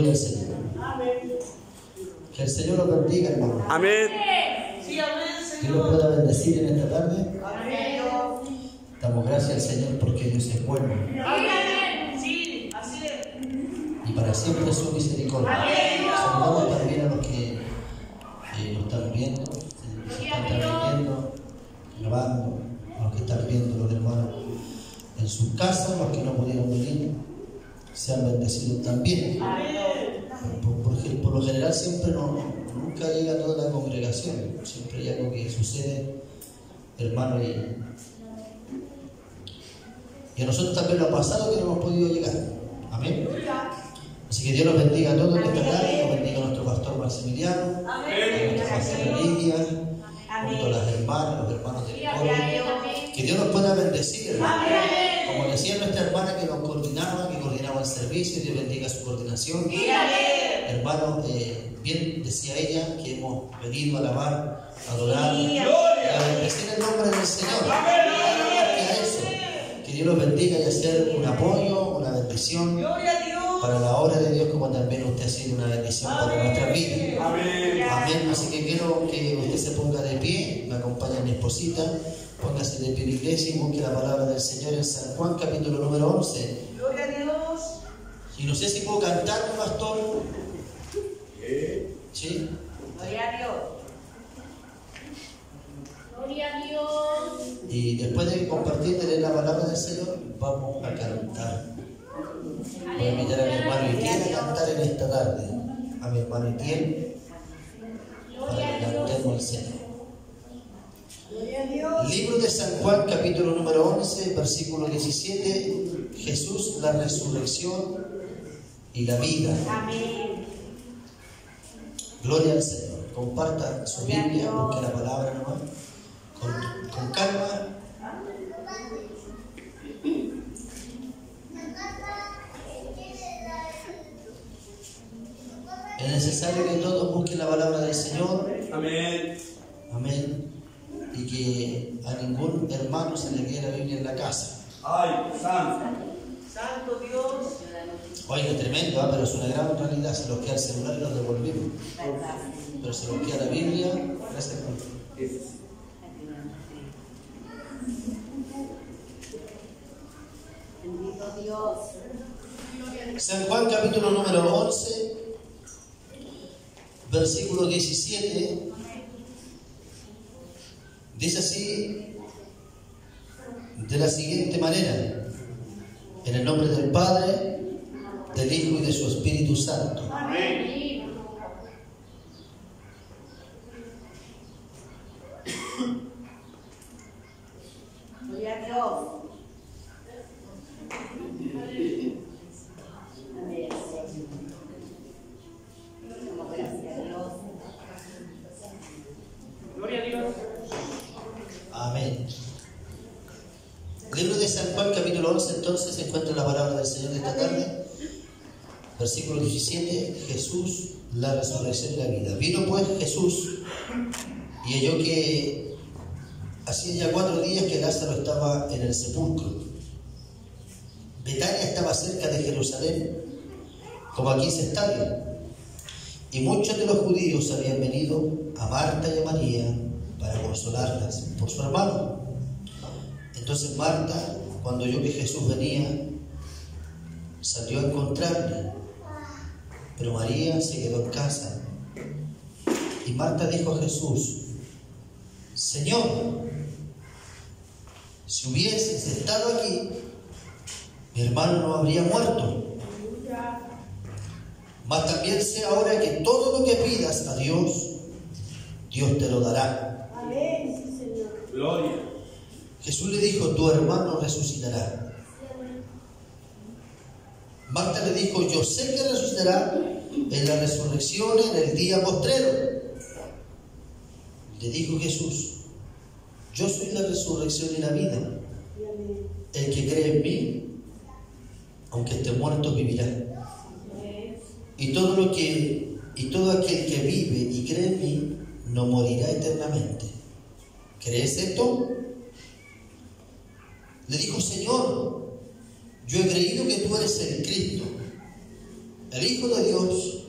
Gloria al Señor. Que el Señor los bendiga, hermano. Amén. Que Dios pueda bendecir en esta tarde. Damos gracias al Señor porque Dios es bueno y para siempre su misericordia. Saludamos también a los que eh, nos están viendo, que están transmitiendo, grabando, a los que están viendo los hermanos en sus casas, los que no pudieron venir, sean bendecidos también. Por, por- por lo general siempre no, nunca llega toda la congregación, siempre hay algo que sucede, hermano, y, y a nosotros también nos ha pasado que no hemos podido llegar. Amén. Así que Dios los bendiga a todos en esta tarde, nos bendiga a nuestro pastor Maximiliano, a nuestra pastora Lidia, junto a las hermanas, los hermanos del coro. Que Dios nos pueda bendecir. Como decía nuestra hermana que nos coordinaba, el servicio, Dios bendiga su coordinación. Hermano, eh, bien decía ella que hemos venido a alabar, a adorar, y a bendecir el nombre del Señor. Eso. Que Dios los bendiga y hacer un apoyo, una bendición para la obra de Dios, como también usted ha sido una bendición para nuestra vida. Amén. Así que quiero que usted se ponga de pie, me acompaña mi esposita, póngase de pie en la iglesia y busque la palabra del Señor en San Juan, capítulo número 11. Y no sé si puedo cantar, pastor. ¿Sí? Gloria a Dios. Y después de compartir de leer la palabra del Señor, vamos a cantar. Voy a invitar a mi hermano Itiel a cantar en esta tarde. A mi hermano Itiel para que cantemos al Señor. Libro de San Juan, capítulo número 11, versículo 17. Jesús, la resurrección y la vida. Amén. Gloria al Señor. Comparta su Biblia, busque la palabra nomás. Con, con calma. Es necesario que todos busquen la palabra del Señor. Amén. Amén. Y que a ningún hermano se le quede la Biblia en la casa. Ay, santo. Santo Dios. Es tremendo, ¿ah? pero es una gran realidad. Se los queda el celular y los devolvimos. Pero se los queda la Biblia. Gracias, Dios. San Juan capítulo número 11, versículo 17, dice así, de la siguiente manera, en el nombre del Padre, del Hijo y de su Espíritu Santo. Amén. Gloria a Dios. Amén. Damos gracias a Dios. Gloria a Dios. Amén. Libro de San Juan capítulo 11 entonces se encuentra la palabra del Señor de esta tarde. Versículo 17, Jesús, la resurrección y la vida. Vino pues Jesús y halló que hacía ya cuatro días que Lázaro estaba en el sepulcro. Betania estaba cerca de Jerusalén, como aquí se estadio. Y muchos de los judíos habían venido a Marta y a María para consolarlas por su hermano. Entonces Marta, cuando oyó que Jesús venía, salió a encontrarle, pero María se quedó en casa. Y Marta dijo a Jesús, Señor, si hubieses estado aquí, mi hermano no habría muerto. Mas también sé ahora que todo lo que pidas a Dios, Dios te lo dará. Gloria. Jesús le dijo, tu hermano resucitará. Marta le dijo, yo sé que resucitará en la resurrección en el día postrero. Le dijo Jesús, yo soy la resurrección y la vida. El que cree en mí, aunque esté muerto, vivirá. Y todo lo que y todo aquel que vive y cree en mí no morirá eternamente. ¿Crees esto? Le dijo, Señor, yo he creído que tú eres el Cristo, el Hijo de Dios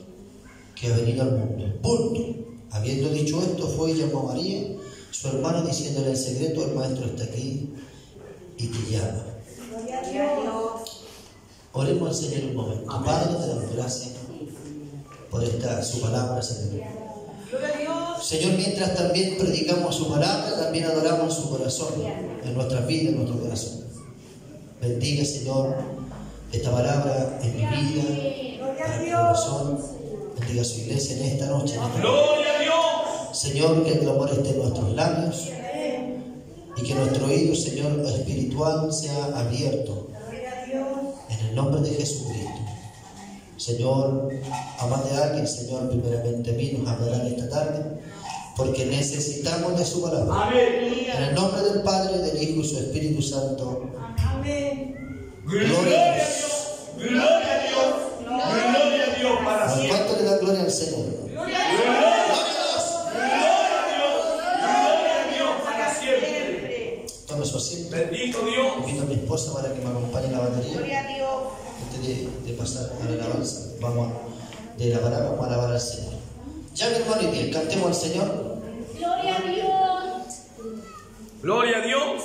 que ha venido al mundo. Punto. Habiendo dicho esto, fue y llamó a María, su hermana, diciéndole en secreto, el maestro está aquí y te llama. Gloria a Dios. Oremos al Señor un momento. Padre, te damos gracias por esta su palabra, Señor. Gloria a Dios. Señor, mientras también predicamos su palabra, también adoramos su corazón, en nuestras vidas, en nuestro corazón. Bendiga, Señor, esta palabra en mi vida, en mi corazón. Bendiga su iglesia en esta noche. en esta Gloria a Dios. Señor, que el clamor esté en nuestros labios y que nuestro oído, Señor, espiritual sea abierto en el nombre de Jesucristo. Señor, amad de alguien, Señor, primeramente a mí, nos hablarán esta tarde, porque necesitamos de su palabra. Amén. En el nombre del Padre, del Hijo y su Espíritu Santo. Gloria a Dios. Gloria a Dios. Gloria a Dios para ¿Por siempre. cuánto le da gloria al Señor? Gloria a Dios. Gloria a Dios para siempre. Tome su asiento. Bendito Dios. Invito a mi esposa para que me acompañe en la batería. Gloria a Dios. Antes de, de pasar a la alabanza, vamos a, de la palabra, vamos a alabar al Señor. Ya mi hermano y bien, cantemos al Señor. Gloria a Dios. Gloria a Dios.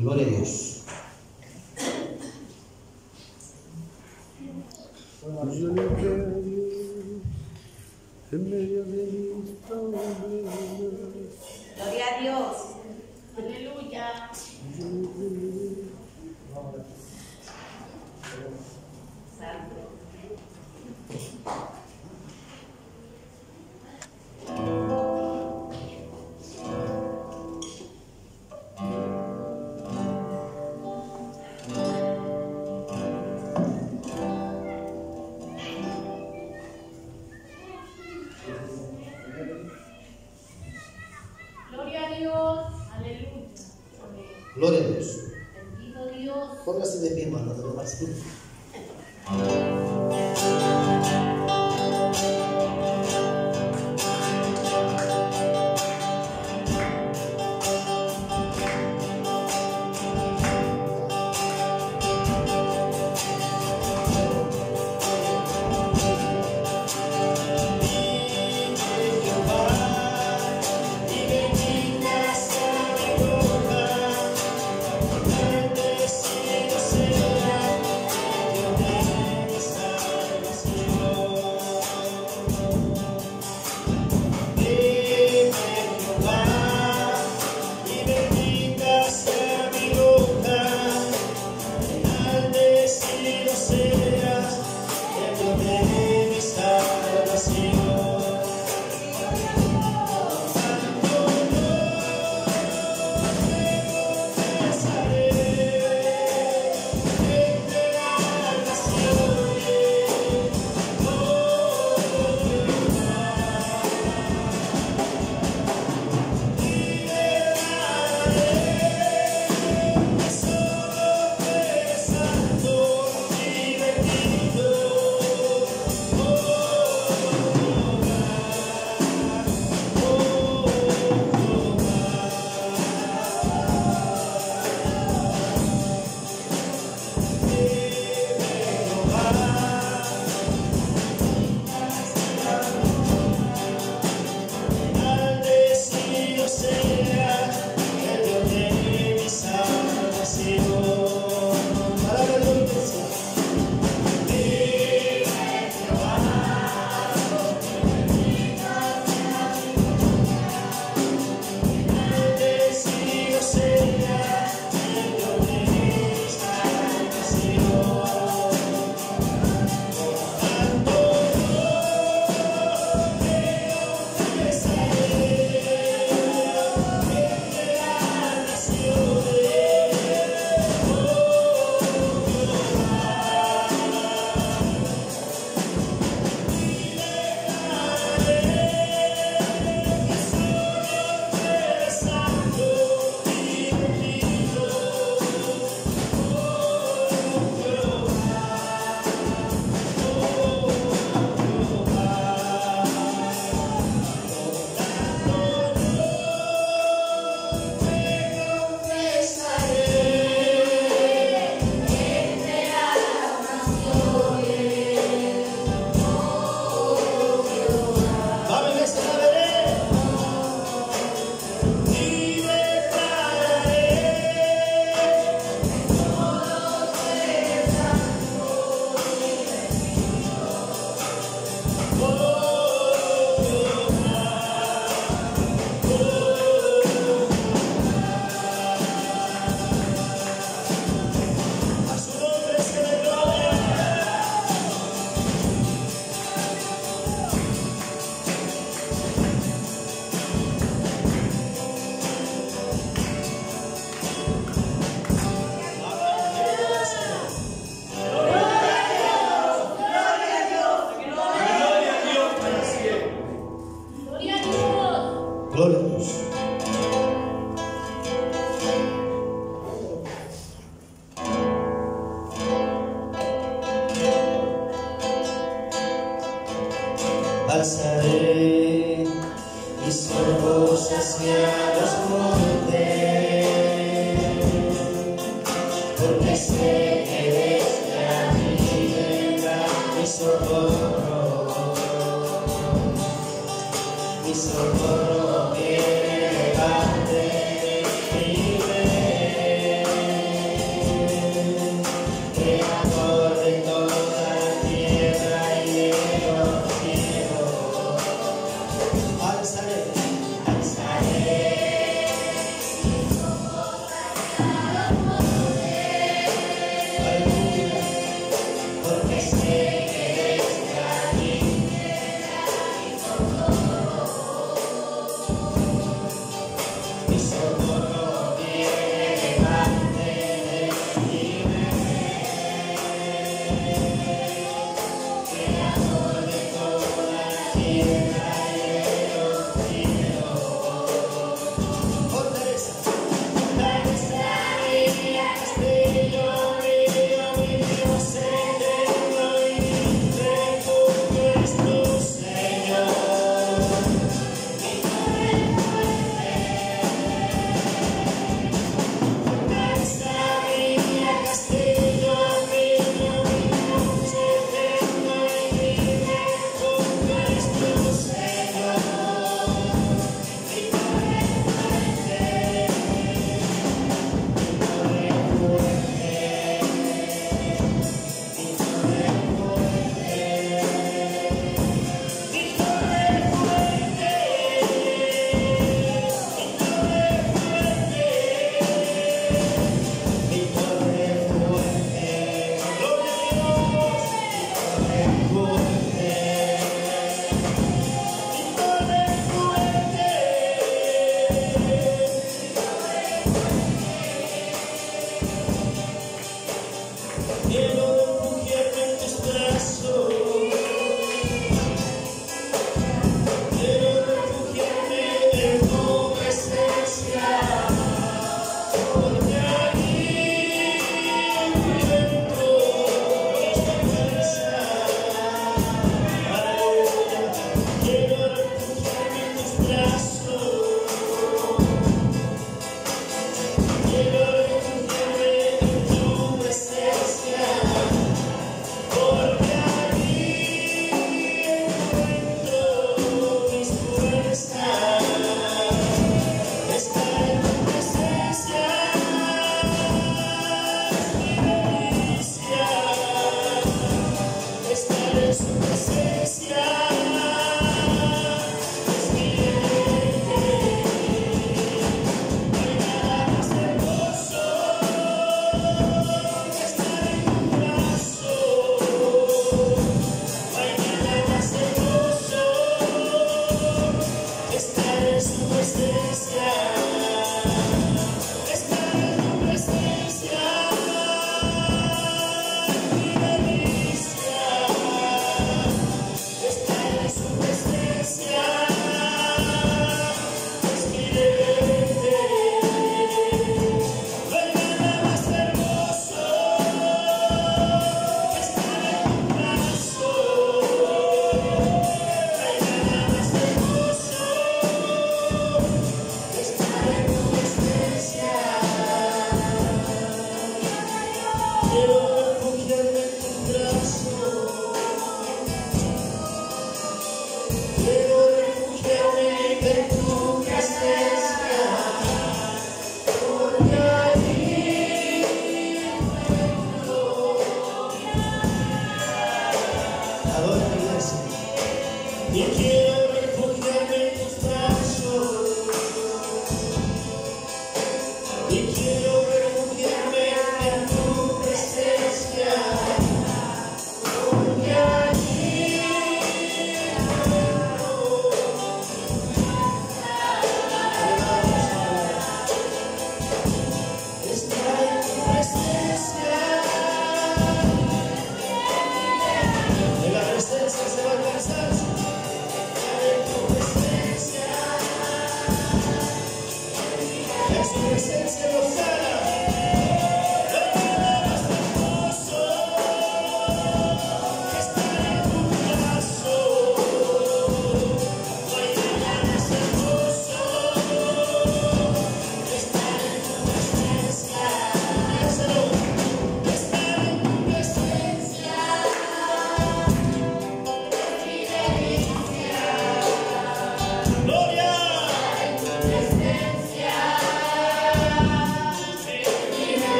Gloria a Dios. Gloria a Dios.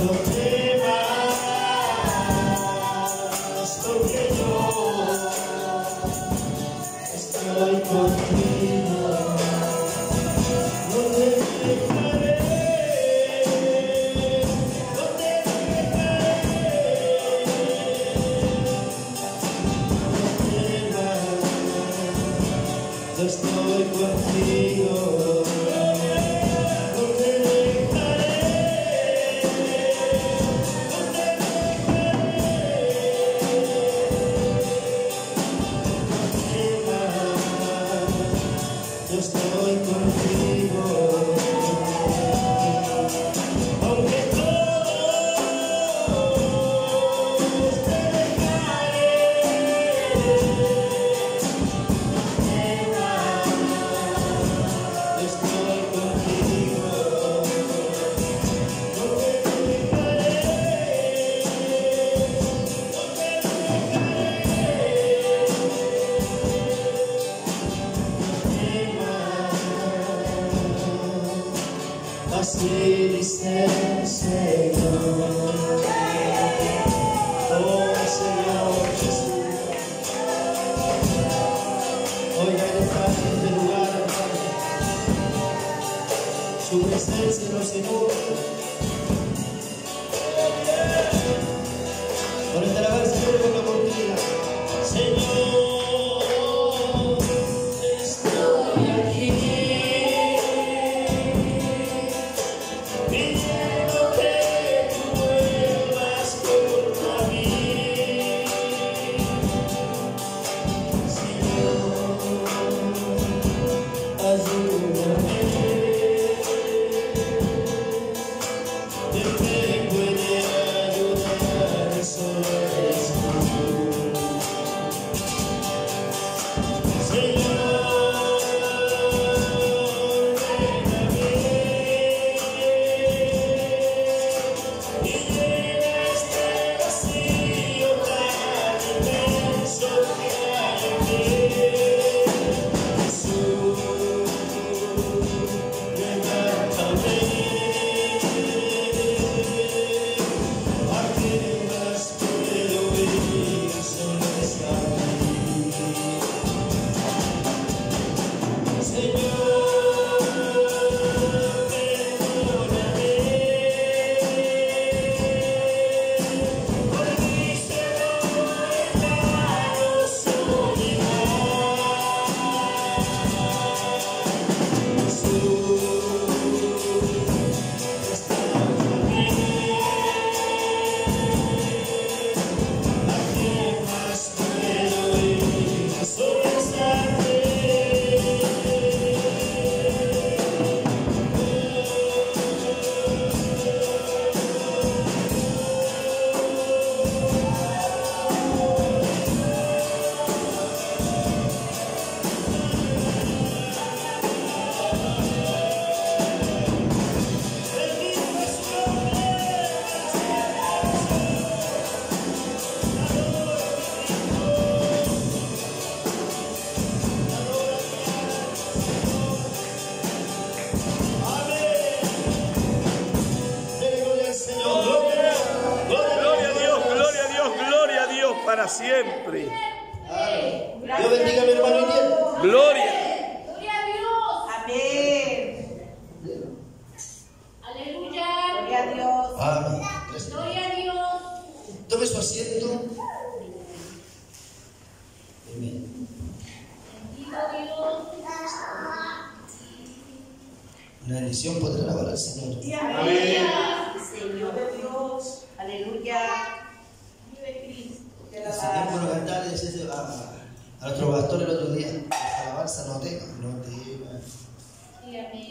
The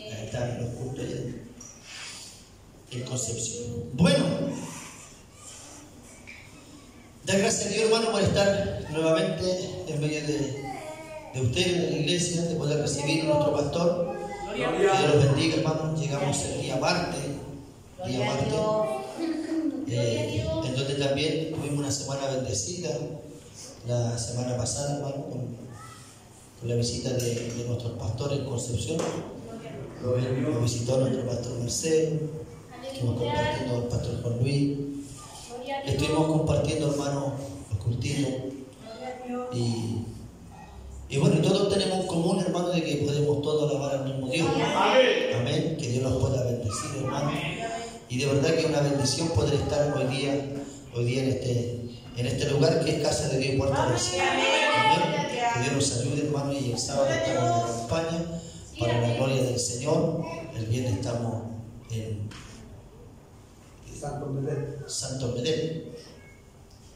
la guitarra los cultos en Concepción. Bueno, da gracias a Dios hermano por estar nuevamente en medio de, de ustedes, de la iglesia, de poder recibir a nuestro pastor. Que Dios los bendiga hermano, llegamos el día martes, día martes, eh, en donde también tuvimos una semana bendecida, la semana pasada hermano, con, con la visita de, de nuestros pastores en Concepción. Nos visitó nuestro pastor Marcelo, estuvimos compartiendo al pastor Juan Luis, estuvimos compartiendo hermano, los cultivos. Y, y bueno, todos tenemos en común, hermano, de que podemos todos alabar al mismo Dios. Amén. Que Dios los pueda bendecir, hermano. Y de verdad que es una bendición poder estar hoy día, hoy día en este, en este lugar que es casa de Dios y puerta. Amén. Que Dios nos ayude, hermano, y el sábado estamos en la campaña para la gloria del Señor. El viernes estamos en Santo Medel. Santo Medel.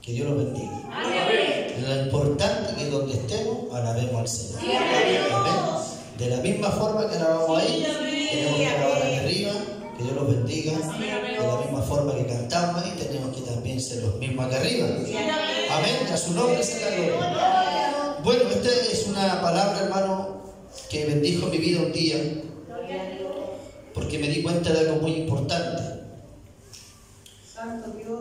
Que Dios los bendiga. Amén. Lo importante que donde estemos, alabemos al Señor. Amén. De la misma forma que alabamos ahí, tenemos que alabar aquí arriba, que Dios los bendiga. De la misma forma que cantamos ahí, tenemos que también ser los mismos acá arriba. Amén. A su nombre sea la gloria. Bueno, esta es una palabra, hermano, que bendijo mi vida un día, porque me di cuenta de algo muy importante.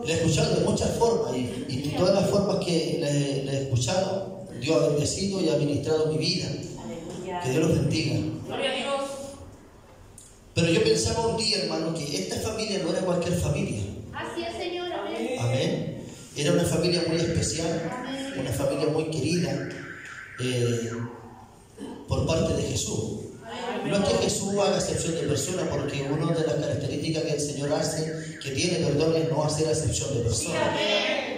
Le he escuchado de muchas formas y, y de todas las formas que le, le he escuchado, Dios ha bendecido y ha ministrado mi vida. Que Dios los bendiga. Pero yo pensaba un día, hermano, que esta familia no era cualquier familia. Así es, Señor. Amén. Amén. Era una familia muy especial, una familia muy querida eh, por parte de Jesús. No es que Jesús haga excepción de personas, porque una de las características que el Señor hace, que tiene perdón, es no hacer excepción de personas.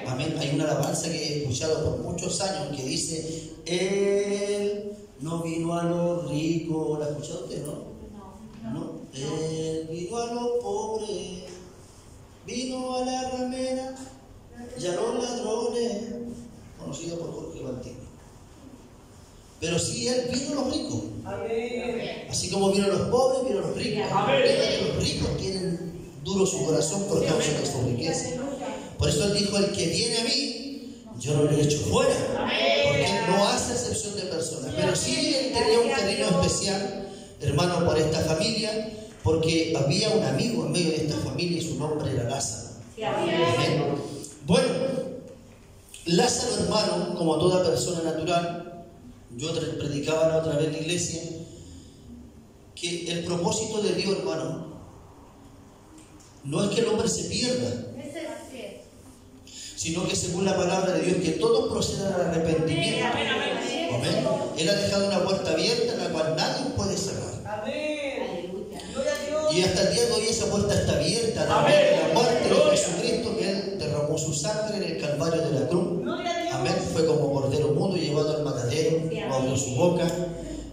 Amén. Hay una alabanza que he escuchado por muchos años que dice, Él no vino a los ricos. ¿La ha escuchado usted, no? No. Él vino a los pobres, vino a la ramera y a los ladrones, conocido por Jorge Valentino. Pero sí, Él vino a los ricos. Así como vino los pobres, vino los ricos. Amén. Los ricos tienen duro su corazón por causa de su riqueza. Por eso Él dijo, el que viene a mí, yo no le echo fuera. Porque Él no hace excepción de personas. Pero sí Él tenía un cariño especial, hermano, por esta familia, porque había un amigo en medio de esta familia y su nombre era Lázaro. Amén. Bueno, Lázaro, hermano, como toda persona natural, yo predicaba la otra vez en la iglesia, que el propósito de Dios, hermano, no es que el hombre se pierda, sino que según la palabra de Dios, que todos procedan al arrepentimiento. Amén, amén. Amén. Él ha dejado una puerta abierta en la cual nadie puede cerrar. Y hasta el día de hoy esa puerta está abierta a través de la muerte de Jesucristo, que Él derramó su sangre en el Calvario de la cruz. Amén. Fue como cordero mudo llevado al matadero, su boca.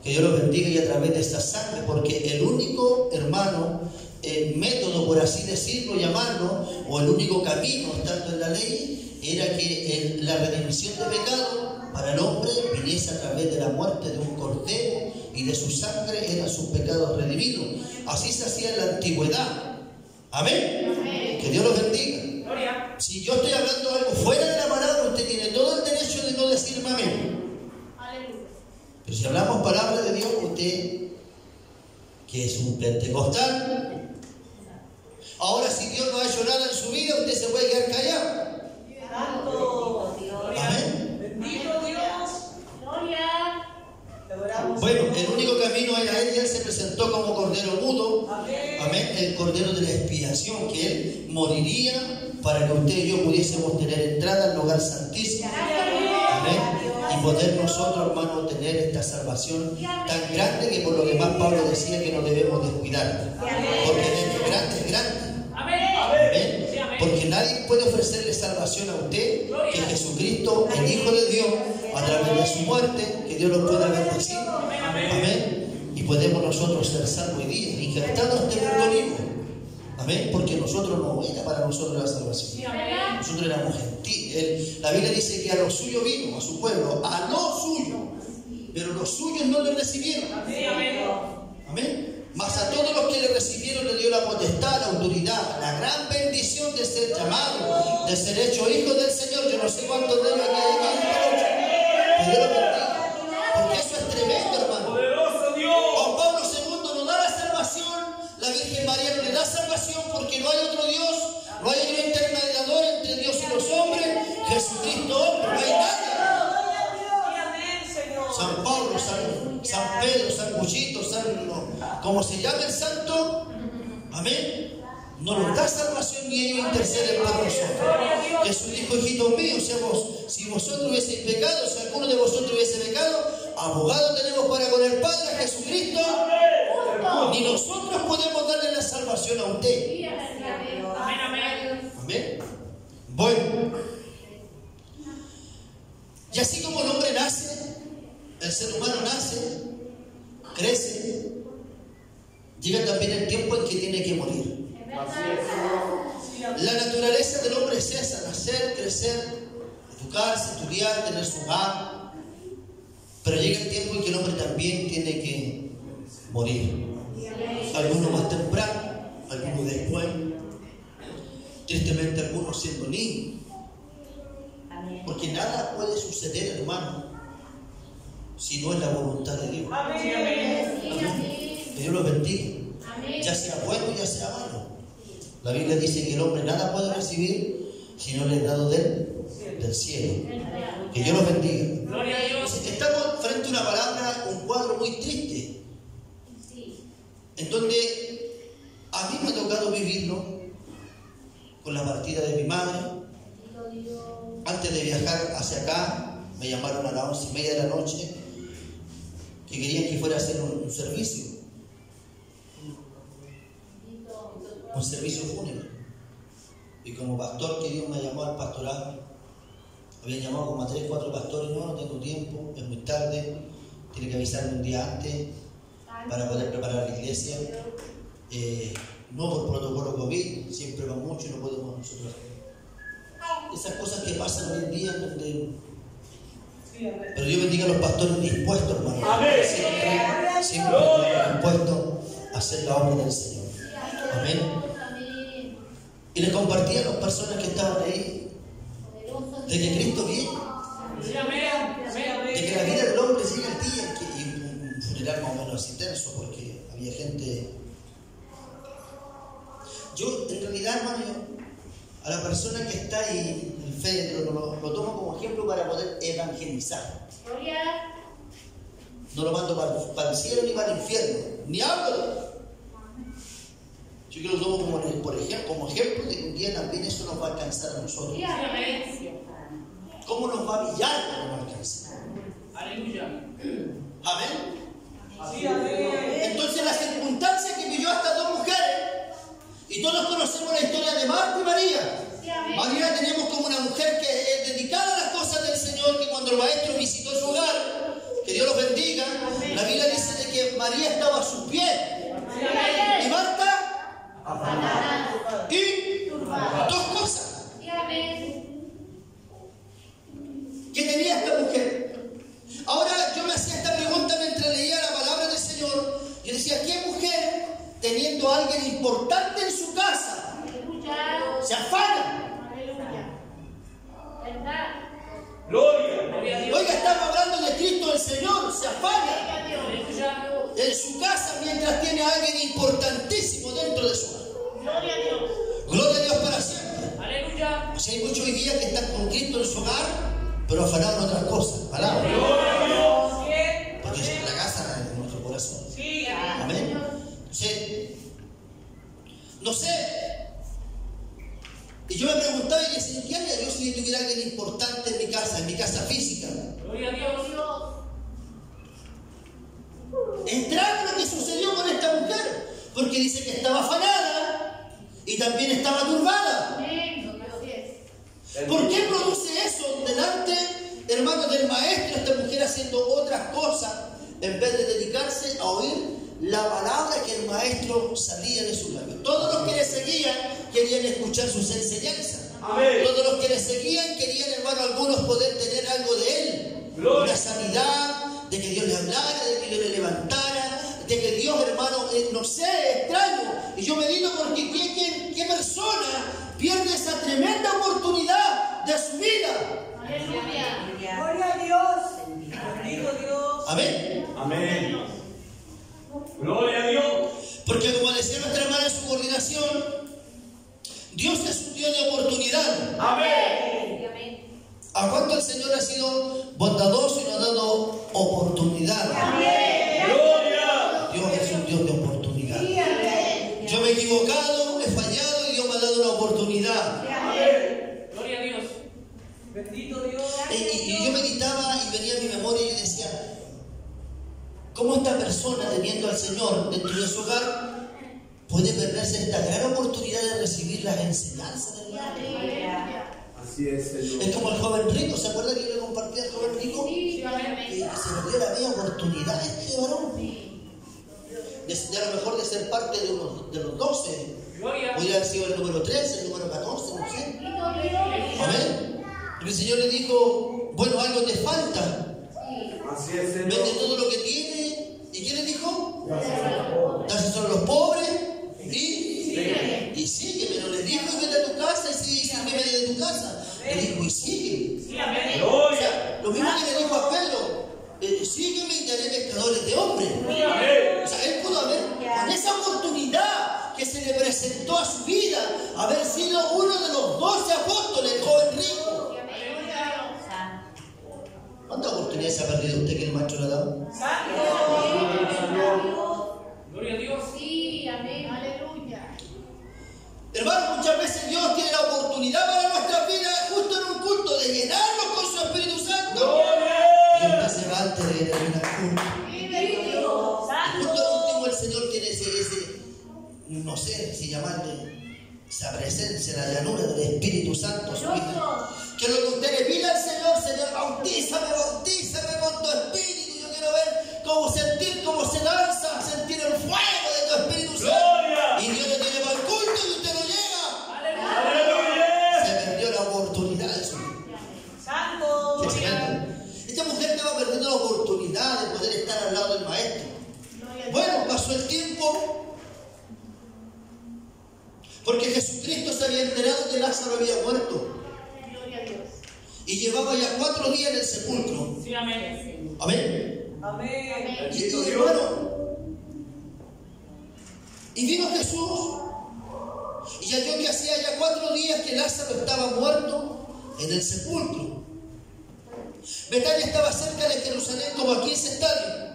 Que Dios lo bendiga y a través de esa sangre, porque el único hermano, el método, por así decirlo, llamarlo, o el único camino, estando en la ley, era que el- la redención de pecado para el hombre viniese a través de la muerte de un cordero y de su sangre eran sus pecados redimidos. Así se hacía en la antigüedad. Amén. Que Dios los bendiga. Gloria. Si yo estoy hablando algo fuera de la palabra, usted tiene todo el derecho de no decirme amén. Pero si hablamos palabra de Dios, usted, que es un pentecostal, ahora si Dios no ha hecho nada en su vida, usted se puede quedar callado. Amén. Gloria. Bueno, el único camino era Él y Él se presentó como cordero mudo. Amén. El cordero de la expiación, que Él moriría para que usted y yo pudiésemos tener entrada al lugar santísimo. Amén. Y poder nosotros, hermanos, tener esta salvación tan grande que por lo demás Pablo decía que no debemos descuidar. Porque es grande, es grande. Porque nadie puede ofrecerle salvación a usted que Jesucristo, el Hijo de Dios, a través de su muerte, que Dios lo pueda bendecir. Amén. Y podemos nosotros ser salvos hoy día, injertados en mundo. Amén. Porque nosotros no era para nosotros la salvación. Nosotros éramos gentiles. La Biblia dice que a lo suyo vino, a su pueblo, a lo suyo. Pero los suyos no le recibieron. Amén. Amén. Mas a todos los que le recibieron le dio la potestad, la autoridad, la gran bendición de ser llamado, de ser hecho hijo del Señor. Yo no sé cuántos de ellos aquí hay aquí. Que Dios bendiga. Porque no hay otro Dios, no hay otro intermediador entre Dios y los hombres, Jesucristo no hay nadie. San Pablo, San, Pedro, San Cuchito, San, como se llama el santo, amén. no nos da salvación y ellos interceden por nosotros. Jesús dijo, hijitos míos, si vosotros hubieseis pecado, si alguno de vosotros hubiese pecado, abogado tenemos para con el Padre Jesucristo, ni nosotros podemos darle la salvación a usted. Amén, amén. Amén. Bueno. Y así como el hombre nace, el ser humano nace, crece, llega también el tiempo en que tiene que morir. La naturaleza del hombre es esa, nacer, crecer, educarse, estudiar, tener su hogar. Pero llega el tiempo en que el hombre también tiene que morir. Algunos más temprano, algunos después. Tristemente algunos siendo niños. Porque nada puede suceder, hermano, si no es la voluntad de Dios. Que Dios los bendiga. Ya sea bueno, ya sea malo. La Biblia dice que el hombre nada puede recibir si no le es dado del, del cielo. Que Dios los bendiga. Gloria a Dios. Estamos frente a una palabra, un cuadro muy triste, en donde a mí me ha tocado vivirlo con la partida de mi madre. Antes de viajar hacia acá, me llamaron a las once y media de la noche que querían que fuera a hacer un, servicio, un servicio fúnebre. Y como pastor que Dios me llamó al pastorado, había llamado como a tres, cuatro pastores, no, no tengo tiempo, es muy tarde, tiene que avisarme un día antes para poder preparar la iglesia. Eh, no por protocolo COVID, siempre va mucho y no podemos nosotros. Esas cosas que pasan hoy en día, donde pero Dios bendiga a los pastores dispuestos, hermano. Siempre, siempre dispuestos a hacer la obra del Señor. Amén. Y les compartí a las personas que estaban ahí de que Cristo viene, de que la vida del hombre llega el día en que, funeral más o menos así tenso, porque había gente. Yo, en realidad, hermano, a la persona que está ahí, el fe, lo, lo- lo tomo como ejemplo para poder evangelizar. No lo mando para, para el cielo ni para el infierno, ni hablo. Yo que lo tomo como, por ejemplo, como ejemplo de que un día también eso nos va a alcanzar a nosotros. ¿Cómo nos va a alcance? Aleluya. Amén. Entonces la circunstancia que vivió a estas dos mujeres, y todos conocemos la historia de Marta y María. María teníamos como una mujer que es dedicada a las cosas del Señor, que cuando el maestro visitó su hogar, que Dios los bendiga, la Biblia dice de que María estaba a sus pies. Y Marta, y dos cosas. que tenía esta mujer. Ahora yo me hacía esta pregunta mientras leía la palabra del Señor. Yo decía, ¿qué mujer, teniendo a alguien importante en su casa, se afana? Gloria. Gloria a Dios. Oiga, estamos hablando de Cristo el Señor, se afana en su casa mientras tiene a alguien importantísimo dentro de su hogar. Gloria a Dios para siempre. Aleluya. O sea, hay muchos hoy día que están con Cristo en su hogar, pero afanados en otras cosas. Palabra. El Señor le dijo, bueno, algo te falta. Así es, Vende Señor. todo lo que tiene. ¿Y qué le dijo? Dáselo a los pobres y, y sígueme. No le dijo, vete a tu casa y sigue, sígueme de tu casa. Le dijo, y sigue. Sí, amén. Gloria. Lo mismo que le dijo a Pedro, eh, sígueme y te haré pescadores de hombres. Amén. O sea, él pudo haber, con esa oportunidad que se le presentó a su vida, haber sido uno de los doce apóstoles, el joven rico. ¿Cuántas oportunidades se ha perdido usted que el maestro le ha dado? Gloria a Dios. Sí, amén. Aleluya. Hermano, muchas veces Dios tiene la oportunidad para nuestra vida, justo en un culto, de llenarnos con su Espíritu Santo. Y usted se va antes de terminar el culto. Dios. Justo al último el Señor tiene ese, ese no sé si llamarle, esa presencia, la llanura del Espíritu Santo. en. Que lo que usted le pida al Señor, Señor, bautízame, bautízame con tu Espíritu. Yo quiero ver cómo sentir, cómo se lanza, sentir el fuego de tu Espíritu Santo. Gloria. Y Dios le tiene para el culto y usted no llega. Aleluya. Se perdió la oportunidad de su vida. Qué tremendo. Esta mujer estaba perdiendo la oportunidad de poder estar al lado del maestro. Bueno, pasó el tiempo. Porque Jesucristo se había enterado que Lázaro había muerto. Gloria a Dios. Y llevaba ya cuatro días en el sepulcro. Sí, amén. Amén. Amén. Y, y vino Jesús y halló que hacía ya cuatro días que Lázaro estaba muerto en el sepulcro. Betania estaba cerca de Jerusalén como a 15 estadios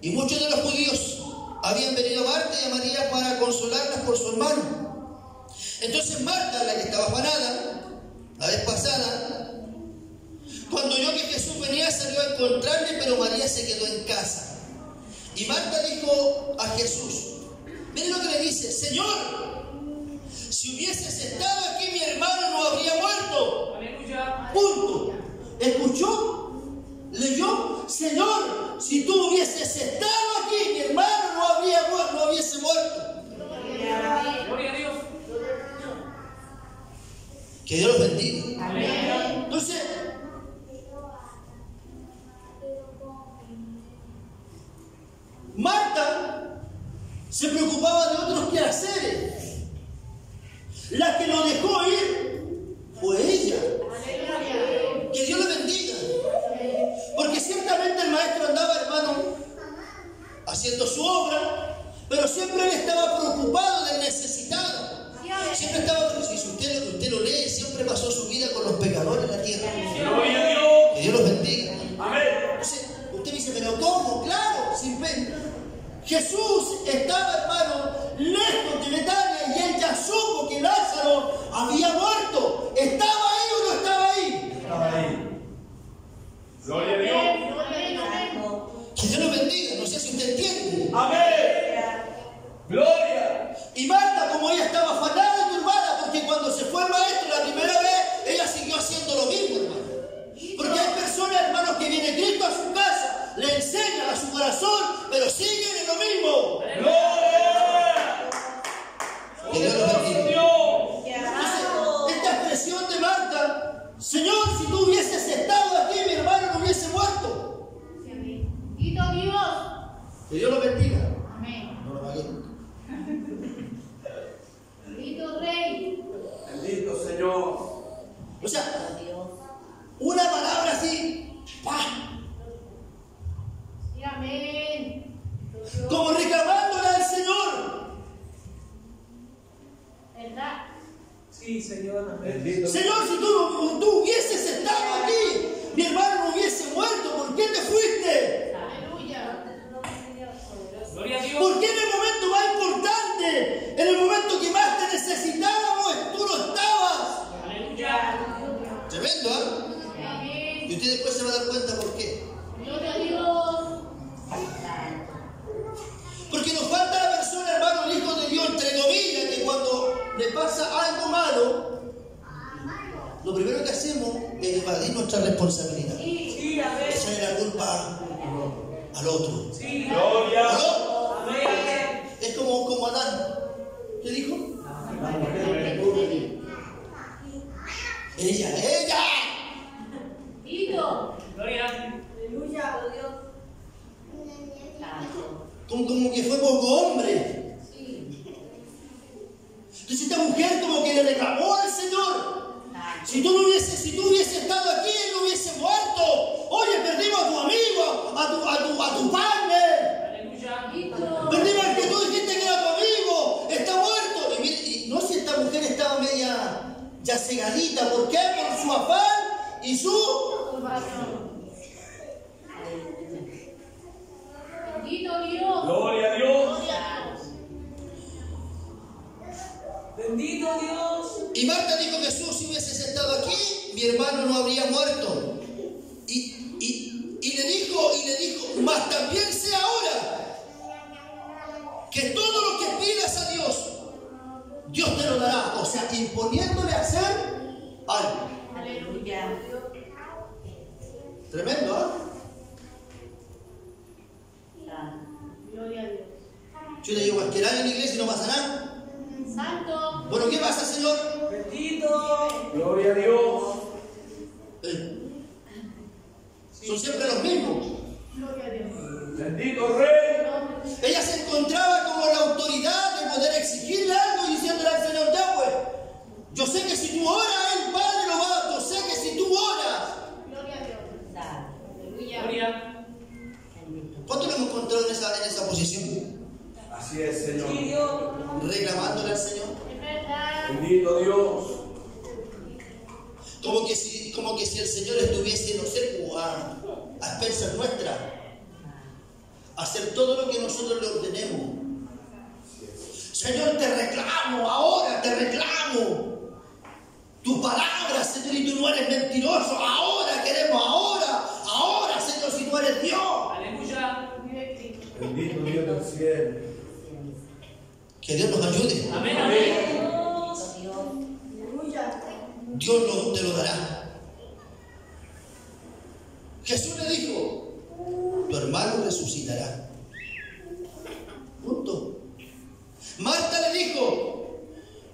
y muchos de los judíos habían venido a Marta y a María para consolarlas por su hermano. Entonces Marta, la que estaba afanada, la vez pasada, cuando oyó que Jesús venía salió a encontrarle, pero María se quedó en casa. Y Marta dijo a Jesús, mire lo que le dice, Señor, si hubieses estado aquí mi hermano no habría muerto. Punto. ¿Escuchó? ¿Leyó? Señor, si tú hubieses estado aquí mi hermano no habría muerto, no hubiese muerto. Gloria a Dios. Que Dios los bendiga. Amén. Entonces, Reclamándole al Señor. Bendito Dios. Como que si, como que si el Señor estuviese, no sé, a, a expensas nuestras. Hacer todo lo que nosotros le ordenemos. Señor, te reclamo ahora, te reclamo. Tu palabra, Señor, y tú no eres mentiroso. Ahora queremos, ahora, ahora, Señor, si tú eres Dios. Aleluya. Bendito Dios del cielo. Que Dios nos ayude. Amén. Amén. Dios lo- te lo dará. Jesús le dijo, tu hermano resucitará. Punto. Marta le dijo,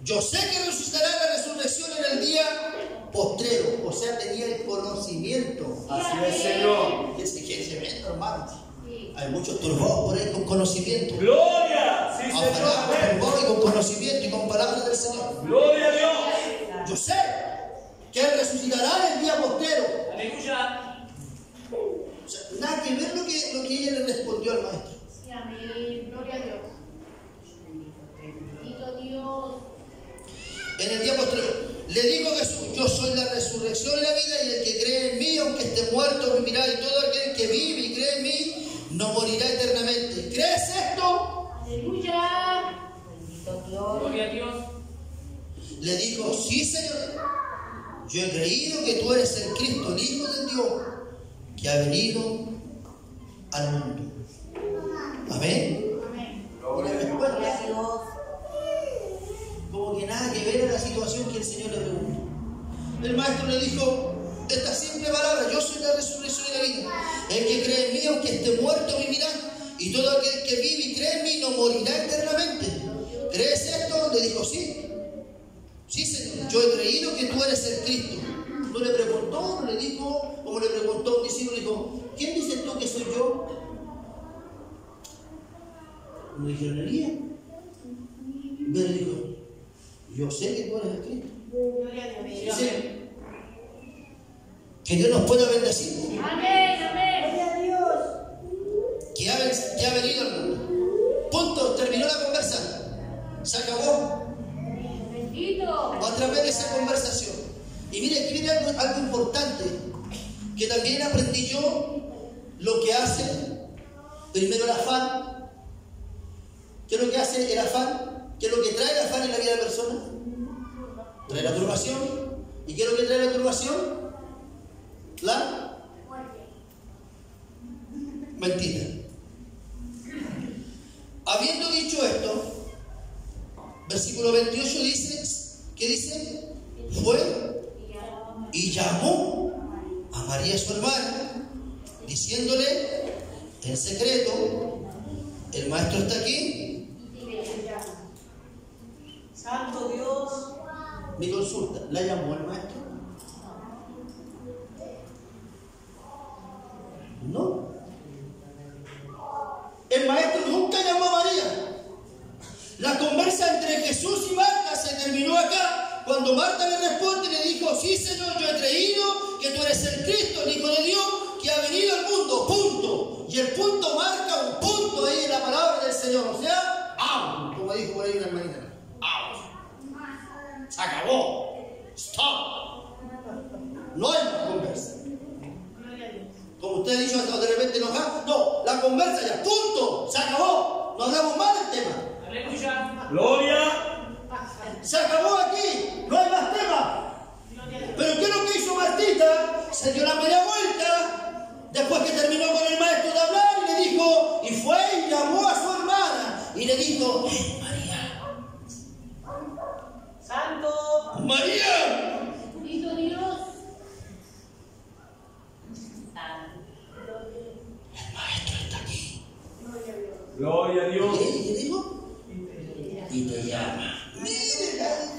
yo sé que resucitará la resurrección en el día postrero. O sea, tenía el conocimiento. Así es, Señor. ¿Qué es qué es tremendo, hermano? Hay muchos turbados por ahí con conocimiento. Gloria. Sí, Señor. Turbados y con conocimiento y con palabras del Señor. Gloria a Dios. Yo sé que Él resucitará en el día postrero. Aleluya. O sea, nada que ver lo que, lo que ella le respondió al maestro. Sí, amén. Gloria a Dios. Bendito Dios. En el día postrero, le dijo Jesús, yo soy la resurrección y la vida, y el que cree en mí, aunque esté muerto, vivirá, y todo aquel que vive y cree en mí, no morirá eternamente. ¿Crees esto? Aleluya. Gloria a Dios. Le dijo, sí, Señor. Yo he creído que tú eres el Cristo, el Hijo de Dios, que ha venido al mundo. Amén. Amén. Y la respuesta como que nada que ver a la situación que el Señor le preguntó. El maestro le dijo esta simple palabra, yo soy la resurrección y la vida. El que cree en mí, aunque esté muerto, vivirá. Y todo aquel que vive y cree en mí no morirá eternamente. ¿Crees esto? Le dijo, sí. Sí, Señor, yo he creído que tú eres el Cristo. No le preguntó, no le dijo, como le preguntó a un discípulo, dijo, ¿quién dices tú que soy yo? No dijeron Elías. Pero dijo, yo sé que tú eres el Cristo. Gloria a Dios. Que Dios nos pueda bendecir. Amén. Amén. Gloria a Dios. Que ha, que ha venido al mundo. Punto. Terminó la conversa. Se acabó. Bendito. a través de esa conversación. Y mire, aquí viene algo, algo importante, que también aprendí yo lo que hace, primero el afán, ¿qué es lo que hace el afán? ¿Qué es lo que trae el afán en la vida de la persona? Trae la turbación. ¿Y qué es lo que trae la turbación? la mentira. Habiendo dicho esto, versículo 28 dice, ¿qué dice? Fue y llamó a María su hermana, diciéndole en secreto, el maestro está aquí. Santo Dios. Mi consulta, ¿la llamó el maestro? La conversa entre Jesús y Marta se terminó acá. Cuando Marta le responde, y le dijo, sí Señor, yo he creído que tú eres el Cristo, el Hijo de Dios, que ha venido al mundo, punto. Y el punto marca un punto ahí en la palabra del Señor. O sea, out, como dijo por ahí una hermanita. Out. Se acabó. Stop. No hay más conversa. Como usted ha dicho, de repente nos No, la conversa ya, punto. Se acabó. No hagamos mal el tema. Gloria. Se acabó aquí. No hay más tema. Pero ¿qué es lo que hizo Martita? Se dio la media vuelta. Después que terminó con el maestro de hablar, y le dijo, y fue y llamó a su hermana y le dijo, eh, María. Santo. María. Bendito Dios. El maestro está aquí. Gloria a Dios. Gloria a Dios. vida e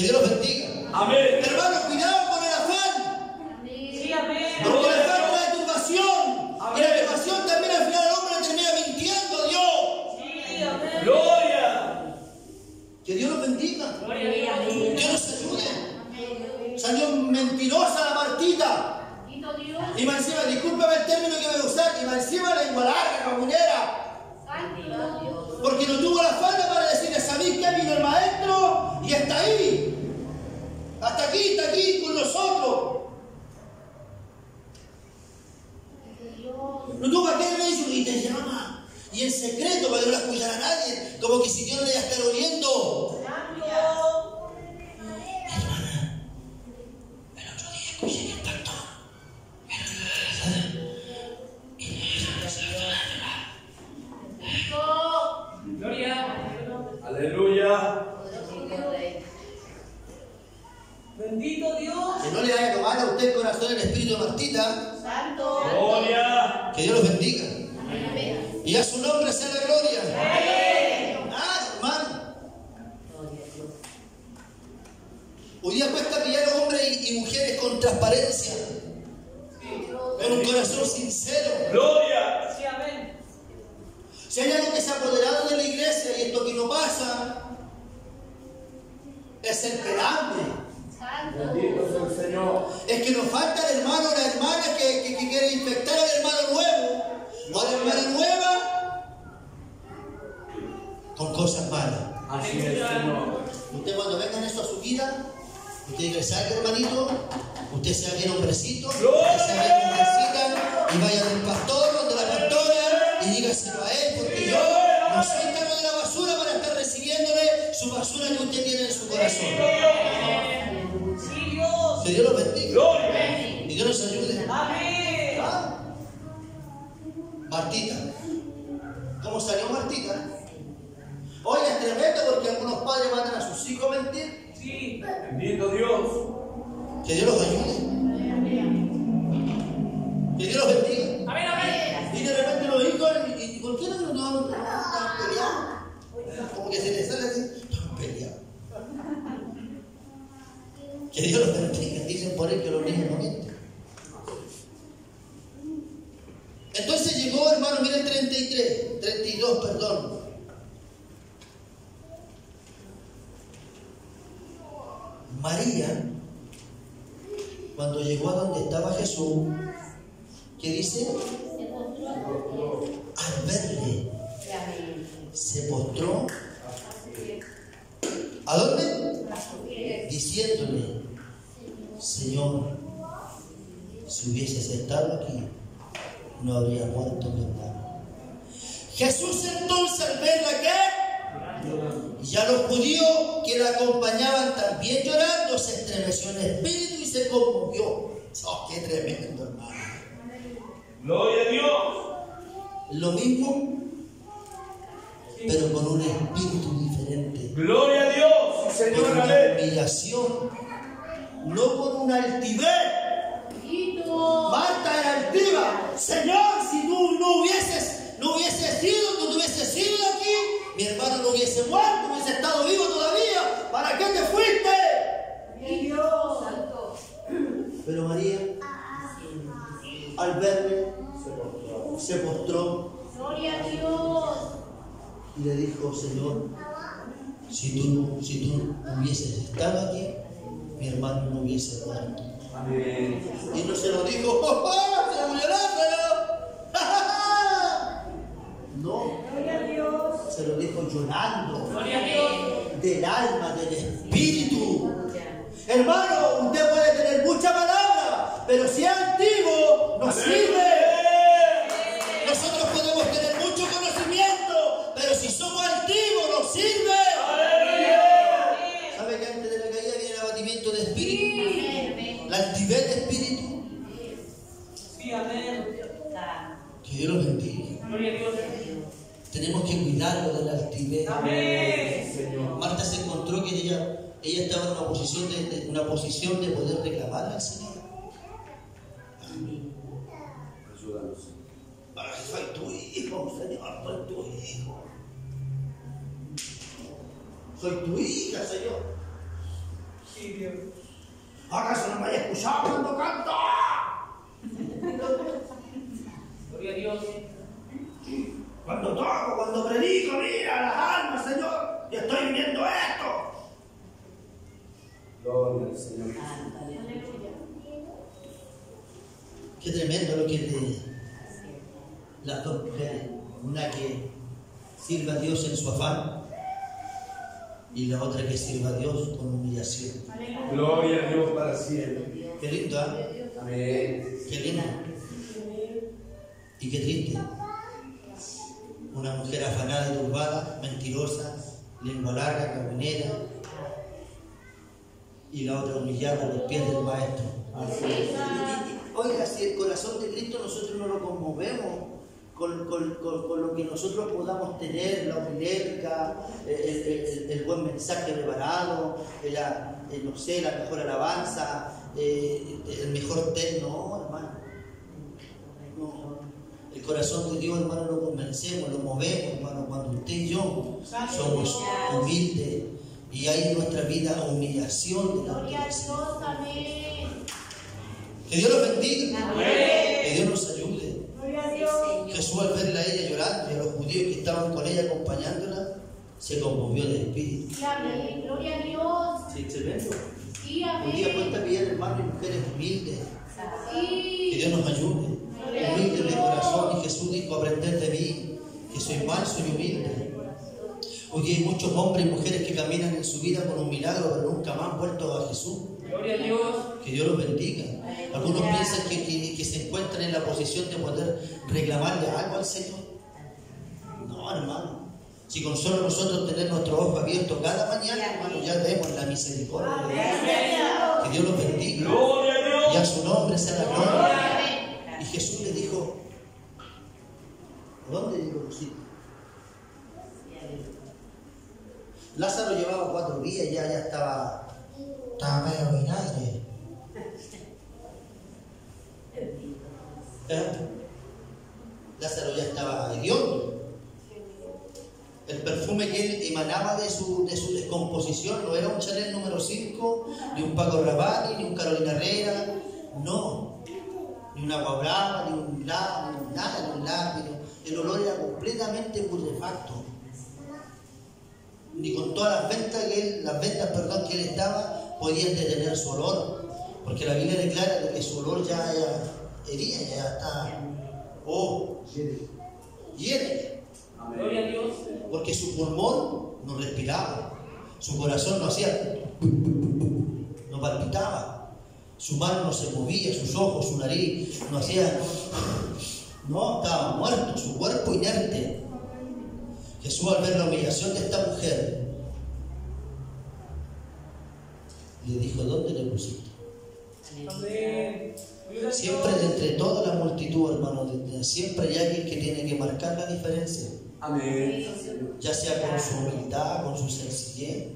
Que Dios los bendiga. Amén. Hermano, cuidado. Martita? Oye, es tremendo porque algunos padres mandan a sus hijos a mentir. Sí. Bendito Dios. Que Dios los ayude. Que Dios los bendiga. Amén, amén. Y de repente los hijos, ¿y, por qué no no, no, peleados? Como que se les sale así, están peleados. Que Dios los bendiga. Dicen por él que los niños no mienten. Entonces llegó, hermano, miren 33, 32, perdón. María, cuando llegó a donde estaba Jesús, ¿qué dice? Al verle, se postró. ¿A dónde? Diciéndole, Señor, si hubieses estado aquí, no Jesús entonces al verla que y a los judíos que la acompañaban también llorando se estremeció en espíritu y se conmovió. Oh, qué tremendo hermano. Gloria a Dios. Lo mismo, pero con un espíritu diferente. Gloria a Dios. Sí, Con Señor, una humillación, no con una altivez. Marta era altiva. Señor, si tú no hubieses, no hubieses sido, tú no hubieses sido de aquí, mi hermano no hubiese muerto, hubiese estado vivo todavía. ¿Para qué te fuiste? Pero María, al verle, se postró Gloria a Dios. y le dijo, Señor, si tú, si tú hubieses estado aquí, mi hermano no hubiese muerto. Amén. Y no se lo dijo, ¡Oh, oh, se murió Lázaro! ¡Ja, ja, ja! No, Gloria a Dios. se lo dijo llorando Gloria a Dios. del alma, del espíritu. Hermano, usted puede tener mucha palabra, pero si es antiguo, no sirve. Nosotros podemos tener mucho conocimiento, pero si somos antiguos, no sirve. ¿Sabe que antes de la caída viene el abatimiento de espíritu? La altivez de espíritu. Sí, amén. Que Dios los bendiga. Gloria a Dios. Tenemos que cuidarlo de la altivez. Amén. Señor. Marta se encontró que ella, ella estaba en una posición de, de- una posición de poder reclamar al Señor. Ayúdanos. Ay, soy tu hijo, Señor, soy tu hijo. Soy tu hija, Señor. Sí, Dios. ¿Acaso no me hayas escuchado cuando canto? Gloria a Dios. Cuando toco, cuando predico, mira las almas, Señor. Y estoy viviendo esto. Gloria al Señor. Qué tremendo lo que es de las dos mujeres. Una que sirva a Dios en su afán y la otra que sirva a Dios con humillación. Gloria a Dios para siempre. Qué lindo, ¿ah? Amén. Qué lindo. Y qué triste. Una mujer afanada y turbada, mentirosa, lengua larga, caminera. Y la otra humillada a los pies del maestro. Así es. Y- y- y- Oiga, si el corazón de Cristo nosotros no lo conmovemos con, con- con- con lo que nosotros podamos tener, la homilética, el, el- el- preparado, el- la, el, no sé, la mejor alabanza, eh, el mejor té, no, hermano. No. El corazón de Dios, hermano, lo convencemos, lo movemos, hermano, cuando usted y yo somos humildes y hay en nuestra vida humillación Gloria a. Dios. Amén. Que Dios los bendiga. Que Dios nos ayude. Jesús al verla a ella llorando y a los judíos que estaban con ella acompañándola se conmovió de espíritu. Sí, amén. Gloria a Dios. Sí, tremendo. Sí, Un día cuenta pillar hermanos y mujeres humildes. Que Sí. Dios nos ayude. Humildes de corazón. Y Jesús dijo, aprended de mí, que soy manso y humilde. Hoy día hay muchos hombres y mujeres que caminan en su vida con un milagro, pero nunca más han vuelto a Jesús. Gloria a Dios. Que Dios los bendiga. Algunos piensan que, que- que se encuentran en la posición de poder reclamarle algo al Señor. No, hermano. Si con solo nosotros tener nuestros ojos abiertos cada mañana, hermano, ya vemos la misericordia de Dios. Que Dios los bendiga. Y a su nombre sea la gloria. Y Jesús le dijo, ¿dónde digo Lucita? Lázaro llevaba cuatro días y ya, ya estaba, estaba medio vinagre. ¿Eh? Lázaro ya estaba hediondo. El perfume que él emanaba de su, de su descomposición no era un Chanel número 5, ni un Paco Rabanne, ni un Carolina Herrera, no. Ni una agua ni un la, ni nada, ni un lápiz. El olor era completamente putrefacto. Ni con todas las ventas que él, las ventas, perdón, que él estaba, podían detener su olor. Porque la Biblia declara de que su olor ya, ya hería, ya está. Oh, hiere. Gloria a Dios. Porque su pulmón no respiraba, su corazón no hacía, no palpitaba, su mano no se movía, sus ojos, su nariz no hacía, no, estaba muerto, su cuerpo inerte. Jesús al ver la humillación de esta mujer, le dijo, ¿dónde le pusiste? Amén. Siempre de entre toda la multitud, hermano, siempre hay alguien que tiene que marcar la diferencia. Amén. ya sea con su humildad, con su sencillez,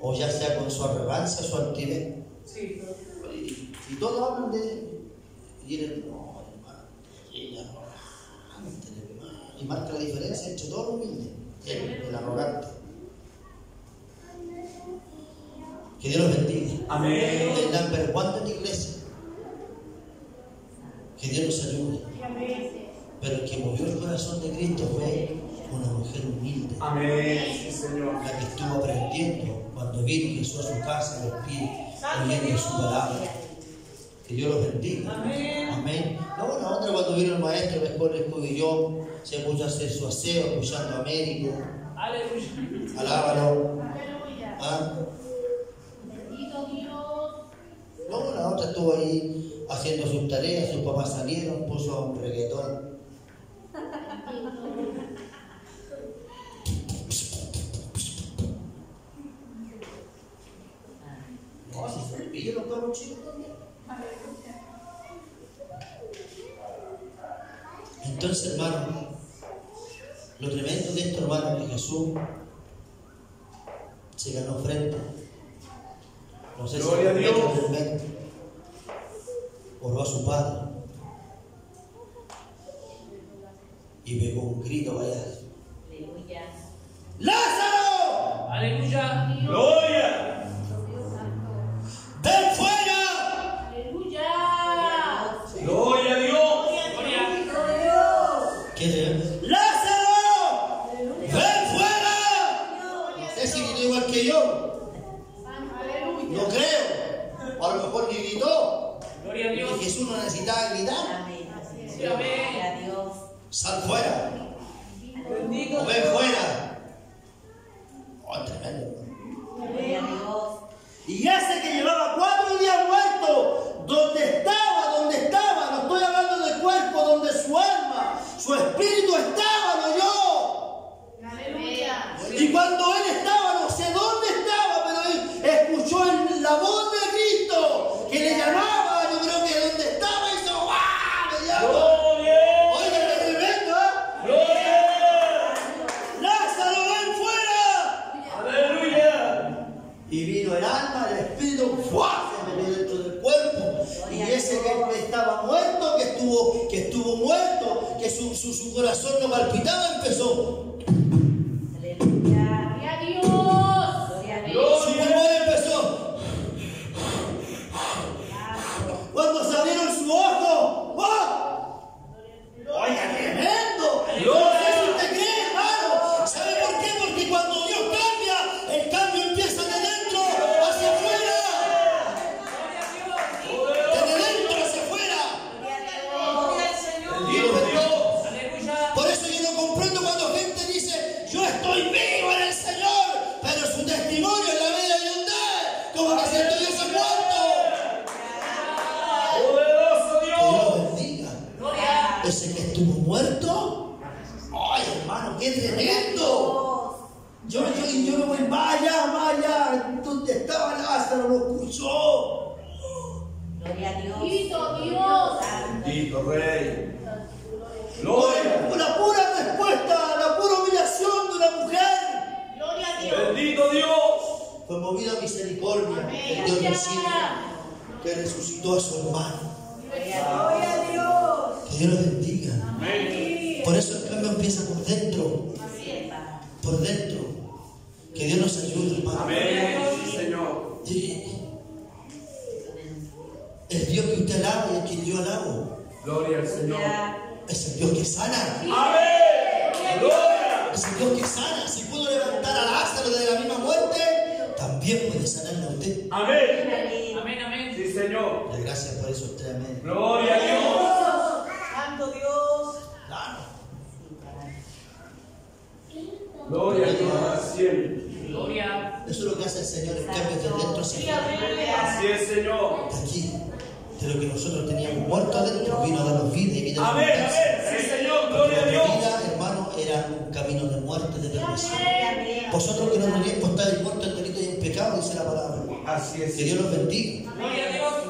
o ya sea con su arrogancia, su altivez. Sí. Y, y todos hablan de. Y él, no, hermano, ella arrogante, hermano. Y marca la diferencia entre todo lo humilde, el arrogante. Que Dios los bendiga. Amén. El number one de la iglesia. Que Dios nos ayude. Pero el que movió el corazón de Cristo fue una mujer humilde. Amén. Sí, Señor. la que estuvo aprendiendo cuando vino Jesús a su casa, los pies, oyendo su palabra. Que Dios los bendiga. Amén. Amén. No, la otra cuando vino el maestro, después le escudilló, se puso a hacer su aseo, escuchando a Américo, Aleluya. alábalo. Aleluya. ¿ah? Bendito Dios. No, la otra estuvo ahí haciendo sus tareas, sus papás salieron, puso un reggaetón. Hermano, lo tremendo de esto, hermano, que Jesús se ganó frente. No sé Gloria a si Dios. tremendo. Oró a su padre. Y pegó un grito vaya. Aleluya. ¡Lázaro! Aleluya. Gloria. ¡Ven fuera! Aleluya. Gloria a Dios. Gloria. ¿Qué es? ¡Lázaro! ¡Ven fuera! No sé si gritó igual que yo. Aleluya. No creo. O a lo mejor ni gritó. Gloria a Dios. Y Jesús no necesitaba gritar. Sí, amén. ¡Sal fuera! Bendito ¡O ven fuera! Oh, tremendo. Y ese que llevaba cuatro días muerto, donde estaba, donde estaba, no estoy hablando del cuerpo, donde su alma, su espíritu estaba, no yo. Aleluya. Y cuando él estaba, no sé dónde estaba, pero él escuchó el- la voz de Cristo que le llamaba, yo creo que donde estaba hizo ¡guau! Me llama. Gloria. Oiga, qué tremendo, ¿eh? Gloria. ¡Lázaro, ven fuera! Aleluya. Y vino el alma, el espíritu, ¡fua! se metió dentro del cuerpo. Y ese que estaba muerto, que que estuvo muerto, que su, su, su corazón no palpitaba, empezó.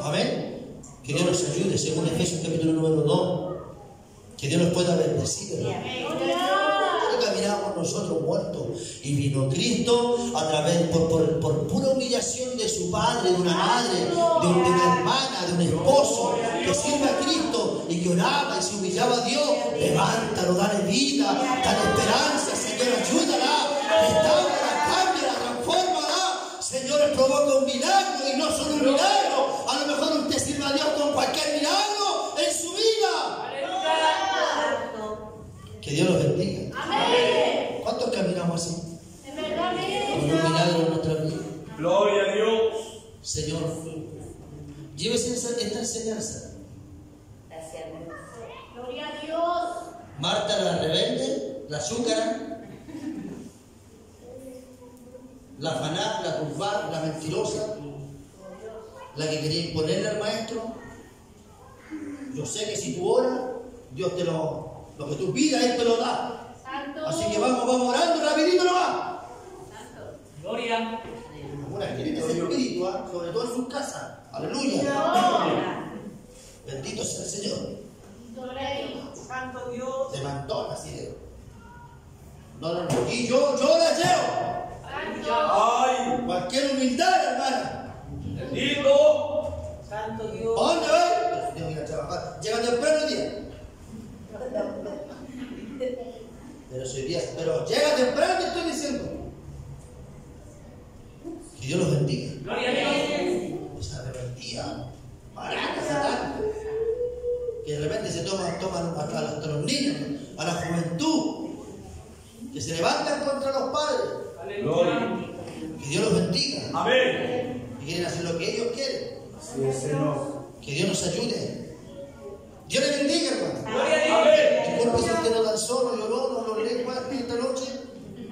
Amén. Que Dios nos ayude, según Efesios capítulo número 2. Que Dios nos pueda bendecir. caminamos nosotros muertos. Y vino Cristo a través, por, por, por pura humillación de su padre, de una madre, de, un- de una hermana, de un esposo, que sirve a Cristo y que oraba y se humillaba a Dios. Levántalo, dale vida, dale esperanza, Señor, ayúdala, transfórmala. Señor, provoca un milagro y no solo un milagro. A lo mejor usted sirve a Dios con cualquier milagro en su vida. Aleluya. Que Dios los bendiga. Amén. ¿Cuántos caminamos así? Es verdad, Con un milagro en nuestra vida. Gloria a Dios. Señor, llévese esta enseñanza. Gracias. Gloria a Dios. Marta la rebelde, la azúcar, la faná, la turbar, la mentirosa, la que quería imponerle al maestro. Yo sé que si tú oras, Dios te lo, lo que tú pidas, Él te lo da. Santo. Así que vamos, vamos orando, rapidito nomás. Gloria. Que tiene ese espíritu, ¿ah? sobre todo en sus casas. Aleluya. Bendito sea el Señor. Gloria. Santo Dios. Se mantona así de. No, no, no. Y yo, yo la llevo. Santo. Ay. Cualquier humildad, hermana. Bendito. Santo ¿A Dios. dónde voy? Tengo que ir a trabajar. Llega temprano el día. Pero soy día. Pero llega temprano, te estoy diciendo. Que Dios los bendiga. Gloria a Dios. Esa rebeldía. Maraca, satán. Que de repente se toman, toman hasta, hasta los niños, a la juventud. Que se levantan contra los padres. Aleluya. Que Dios los bendiga. Amén. Que quieren hacer lo que ellos quieren. Así es, Señor. Que Dios nos ayude. Dios les bendiga, hermano. Gloria a Dios. Amén. Disculpe si usted no tan solo, lloró, no lo lee más esta noche.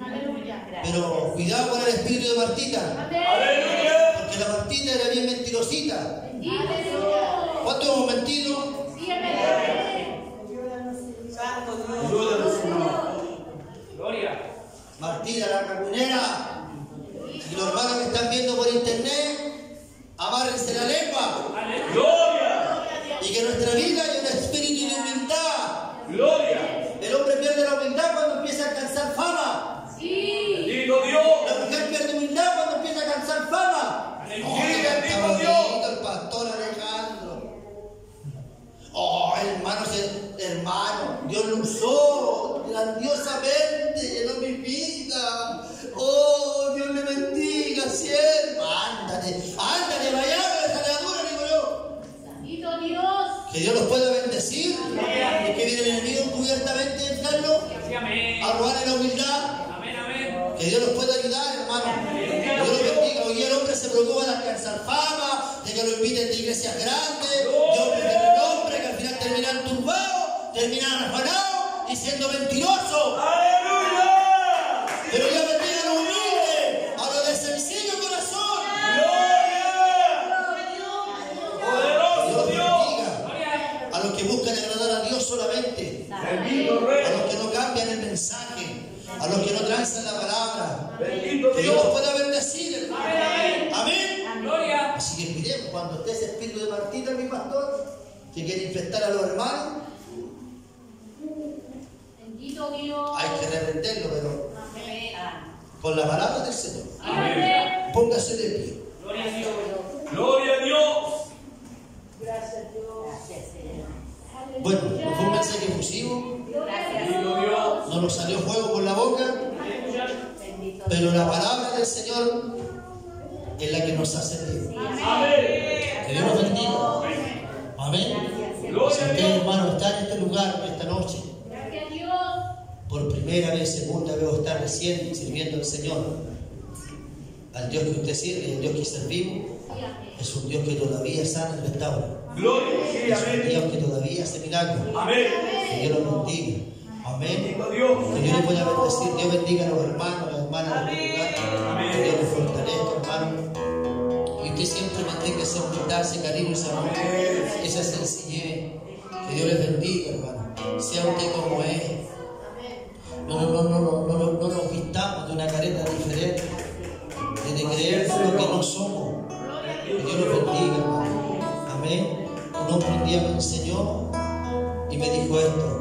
Aleluya. Pero cuidado con el espíritu de Martita. Amén. Aleluya. Porque la Martita era bien mentirosita. Aleluya. ¿Cuántos hemos mentido? Sí, es verdad. Santo Dios. Ayúdanos, Señor. Gloria. Martina, la carbonera. Y los hermanos que están viendo por internet, amárrense la lengua. Y que nuestra vida hay un espíritu al Dios que usted sirve al Dios que servimos, es un Dios que todavía sana y restaura. Gloria, sí, es amén. un Dios que todavía hace milagros. Amén. Que Dios lo bendiga. Amén. Que Dios les pueda bendecir. Dios bendiga a los hermanos, a las hermanas amén. Amén. Que Dios los fortalezca, hermano. Y usted siempre mantenga esa humildad, ese cariño, ese amor, esa sencillez. Que Dios les bendiga, hermano. Sea usted como es. No, no, no, no, no, no nos vistamos de una careta diferente de creer lo que no somos. Que Dios nos bendiga. Amén. Un hombre un día me enseñó y me dijo esto.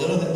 the other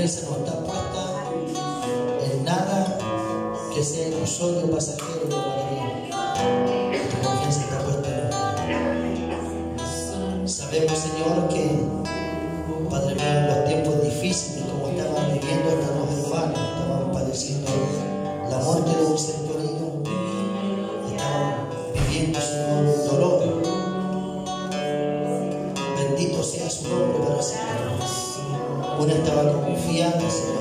confianza no está puesta en nada que sea ilusorio, pasajero de María. Nuestra confianza está puesta en Sabemos, Señor, que Ahora estaba confiada, Señor.